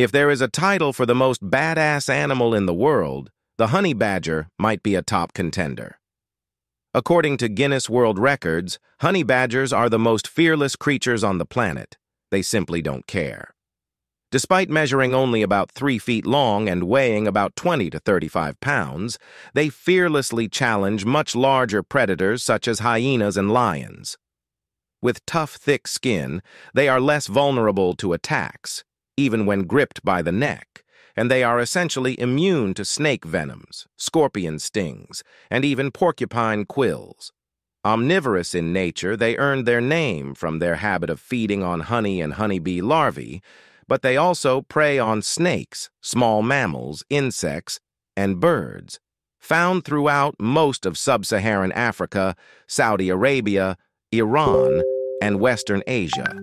If there is a title for the most badass animal in the world, the honey badger might be a top contender. According to Guinness World Records, honey badgers are the most fearless creatures on the planet. They simply don't care. Despite measuring only about three feet long and weighing about 20 to 35 pounds, they fearlessly challenge much larger predators such as hyenas and lions. With tough, thick skin, they are less vulnerable to attacks, even when gripped by the neck, and they are essentially immune to snake venoms, scorpion stings, and even porcupine quills. Omnivorous in nature, they earned their name from their habit of feeding on honey and honeybee larvae, but they also prey on snakes, small mammals, insects, and birds, found throughout most of sub-Saharan Africa, Saudi Arabia, Iran, and Western Asia.